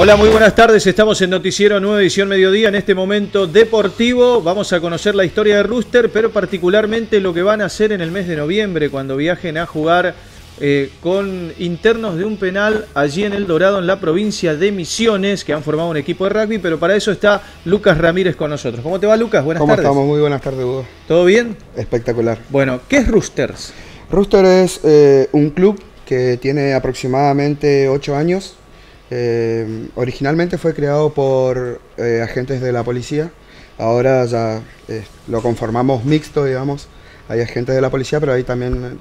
Hola, muy buenas tardes. Estamos en Noticiero Nueva Edición Mediodía. En este momento deportivo vamos a conocer la historia de Rooster, pero particularmente lo que van a hacer en el mes de noviembre cuando viajen a jugar eh, con internos de un penal allí en El Dorado, en la provincia de Misiones, que han formado un equipo de rugby, pero para eso está Lucas Ramírez con nosotros. ¿Cómo te va, Lucas? Buenas ¿Cómo tardes. estamos? Muy buenas tardes, Hugo. ¿Todo bien? Espectacular. Bueno, ¿qué es Roosters? Rooster es eh, un club que tiene aproximadamente 8 años. Eh, originalmente fue creado por eh, agentes de la policía. Ahora ya eh, lo conformamos mixto, digamos. Hay agentes de la policía, pero hay también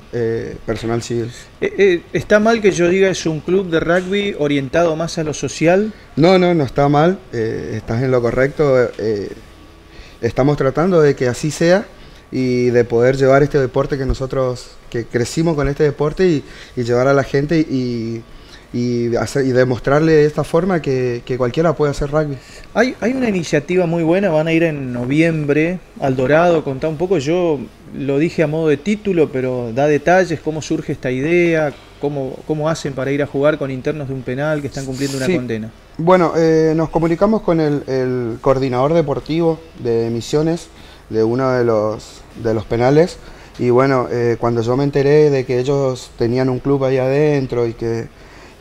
personal civil. ¿Está mal que yo diga es un club de rugby orientado más a lo social? No, no, no está mal. estás en lo correcto. estamos tratando de que así sea y de poder llevar este deporte que nosotros que crecimos con este deporte y, y llevar a la gente y, y, hacer, y demostrarle de esta forma que, que cualquiera puede hacer rugby. Hay, hay una iniciativa muy buena, van a ir en noviembre al Dorado, contá un poco, yo lo dije a modo de título, pero da detalles, cómo surge esta idea, cómo, cómo hacen para ir a jugar con internos de un penal que están cumpliendo una Sí. condena. Bueno, eh, nos comunicamos con el, el coordinador deportivo de Misiones de uno de los, de los penales y bueno, eh, cuando yo me enteré de que ellos tenían un club ahí adentro y que,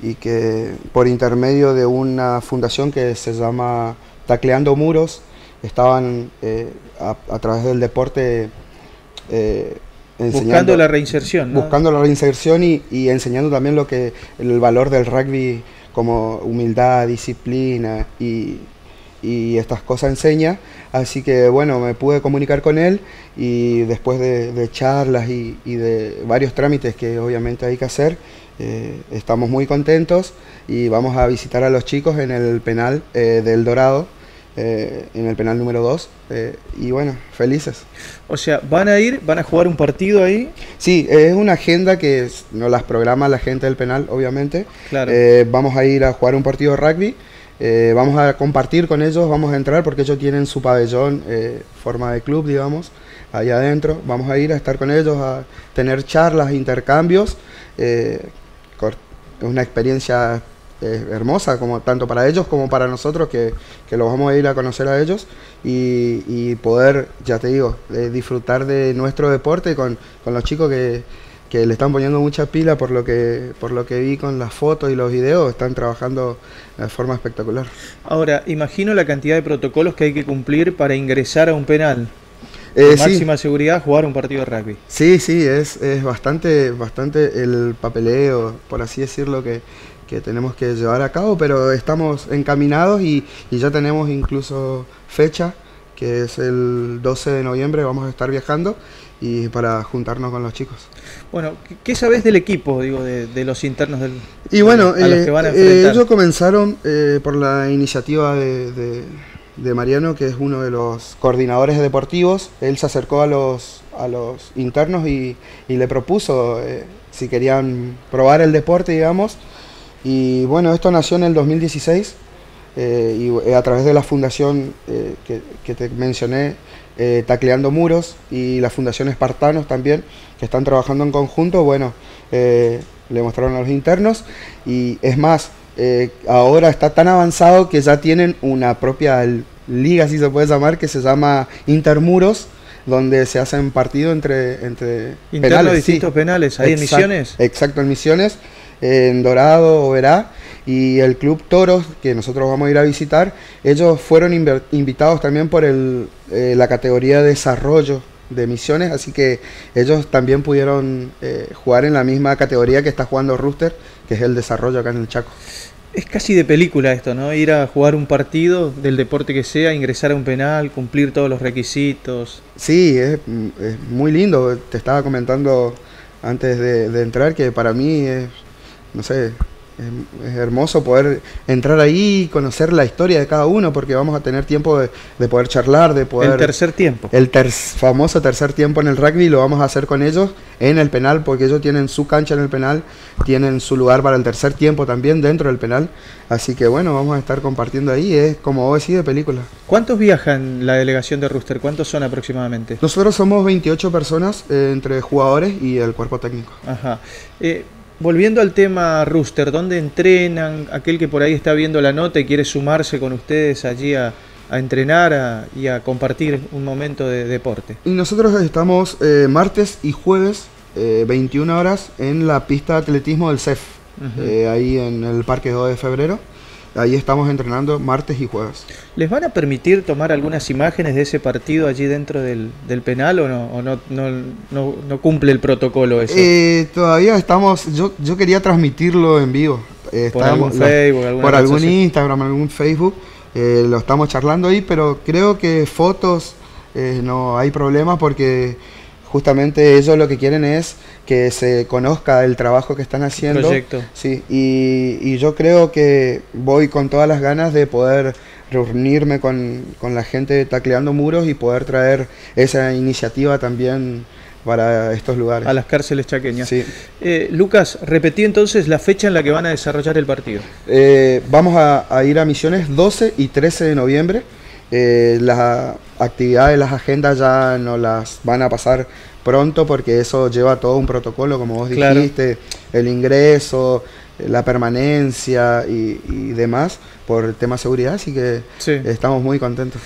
y que por intermedio de una fundación que se llama Tacleando Muros, estaban eh, a, a través del deporte eh, Buscando la reinserción, ¿no? buscando la reinserción y, y enseñando también lo que el valor del rugby como humildad, disciplina y, y estas cosas enseña. Así que bueno, me pude comunicar con él y después de, de charlas y, y de varios trámites que obviamente hay que hacer, eh, estamos muy contentos y vamos a visitar a los chicos en el penal eh, del Dorado, eh, en el penal número 2. y bueno, felices. O sea, van a ir, van a jugar un partido ahí, Sí, es una agenda que no las programa la gente del penal, obviamente. claro. Vamos a ir a jugar un partido de rugby. Eh, vamos a compartir con ellos, vamos a entrar porque ellos tienen su pabellón, eh, forma de club, digamos, ahí adentro. Vamos a ir a estar con ellos, a tener charlas, intercambios. eh, es una experiencia hermosa, como tanto para ellos como para nosotros, que, que los vamos a ir a conocer a ellos y, y poder, ya te digo, disfrutar de nuestro deporte con, con los chicos que, que le están poniendo mucha pila por lo que por lo que vi con las fotos y los videos, están trabajando de forma espectacular. Ahora, imagino la cantidad de protocolos que hay que cumplir para ingresar a un penal. Eh, Con sí, máxima seguridad, jugar un partido de rugby. sí, sí, es, es bastante, bastante el papeleo, por así decirlo, que, que tenemos que llevar a cabo, pero estamos encaminados y, y ya tenemos incluso fecha, que es el 12 de noviembre, vamos a estar viajando y para juntarnos con los chicos. Bueno, ¿qué, sabés del equipo, digo, de, de los internos del Y bueno, a los eh, que van a eh, ellos comenzaron eh, por la iniciativa de, de- de Mariano, que es uno de los coordinadores deportivos. Él se acercó a los, a los internos y, y le propuso eh, si querían probar el deporte, digamos. Y bueno, esto nació en el 2016 eh, y eh, a través de la fundación eh, que, que te mencioné, eh, Tacleando Muros, y la Fundación Espartanos también, que están trabajando en conjunto, bueno, le mostraron a los internos y es más, ahora está tan avanzado que ya tienen una propia liga, si se puede llamar, que se llama Intermuros, donde se hacen partidos entre, entre Internos de sí. distintos penales, ahí en Exacto, Misiones. Exacto, en Misiones, en Dorado, Oberá, y el Club Toros, que nosotros vamos a ir a visitar, ellos fueron invitados también por el, eh, la categoría de desarrollo de Misiones, así que ellos también pudieron eh, jugar en la misma categoría que está jugando Rooster, que es el desarrollo acá en el Chaco. Es casi de película esto, ¿no? Ir a jugar un partido del deporte que sea, ingresar a un penal, cumplir todos los requisitos. Sí, es, es muy lindo. Te estaba comentando antes de, de entrar que para mí es, no sé, es, es hermoso poder entrar ahí y conocer la historia de cada uno porque vamos a tener tiempo de, de poder charlar, de poder... El tercer tiempo. el ter- famoso tercer tiempo en el rugby lo vamos a hacer con ellos en el penal porque ellos tienen su cancha en el penal, tienen su lugar para el tercer tiempo también dentro del penal. Así que bueno, vamos a estar compartiendo ahí, es como vos decís de película. ¿Cuántos viajan la delegación de Rooster? ¿Cuántos son aproximadamente? Nosotros somos 28 personas eh, entre jugadores y el cuerpo técnico. Ajá. Eh, volviendo al tema Rooster, ¿dónde entrenan? Aquel que por ahí está viendo la nota y quiere sumarse con ustedes allí a, entrenar y a compartir un momento de deporte. Y nosotros estamos eh, martes y jueves, 21 eh, horas, en la pista de atletismo del CEF, eh, ahí en el Parque 2 de Febrero. Ahí estamos entrenando martes y jueves. ¿Les van a permitir tomar algunas imágenes de ese partido allí dentro del, penal o, no, o no, no, cumple el protocolo eso? Eh, todavía estamos, yo, yo quería transmitirlo en vivo. Eh, por algún Facebook, por algún Instagram, algún Facebook. Eh, lo estamos charlando ahí, pero creo que fotos no hay problema porque justamente ellos lo que quieren es que se conozca el trabajo que están haciendo. Proyecto. Sí, y, yo creo que voy con todas las ganas de poder reunirme con, la gente tacleando muros y poder traer esa iniciativa también para estos lugares. A las cárceles chaqueñas. Sí. Eh, Lucas, repetí entonces la fecha en la que van a desarrollar el partido. Eh, vamos a, a ir a Misiones 12 y 13 de noviembre. Eh, las actividades, las agendas ya no las van a pasar pronto porque eso lleva todo un protocolo, como vos dijiste, el ingreso, la permanencia y, demás por el tema seguridad, así que estamos muy contentos.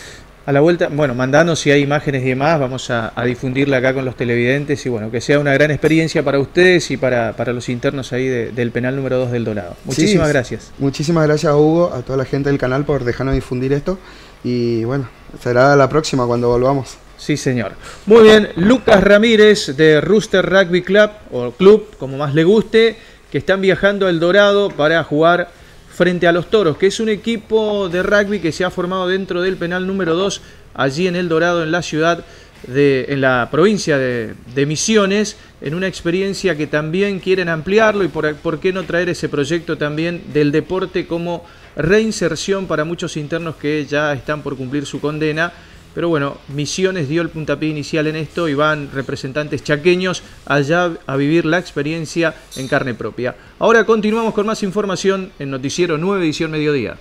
A la vuelta, bueno, mandanos si hay imágenes y demás, vamos a, difundirla acá con los televidentes y bueno, que sea una gran experiencia para ustedes y para, los internos ahí del penal número 2 del Dorado. Muchísimas gracias. Muchísimas gracias Hugo, a toda la gente del canal por dejarnos difundir esto y bueno, será la próxima cuando volvamos. Sí, señor. Muy bien, Lucas Ramírez de Rooster Rugby Club, o Club, como más le guste, que están viajando al Dorado para jugar frente a los Toros, que es un equipo de rugby que se ha formado dentro del penal número 2, allí en El Dorado, en la ciudad de, en la provincia de, Misiones, en una experiencia que también quieren ampliarlo y por, por qué no traer ese proyecto también del deporte como reinserción para muchos internos que ya están por cumplir su condena. Pero bueno, Misiones dio el puntapié inicial en esto y van representantes chaqueños allá a vivir la experiencia en carne propia. Ahora continuamos con más información en Noticiero 9 Edición Mediodía.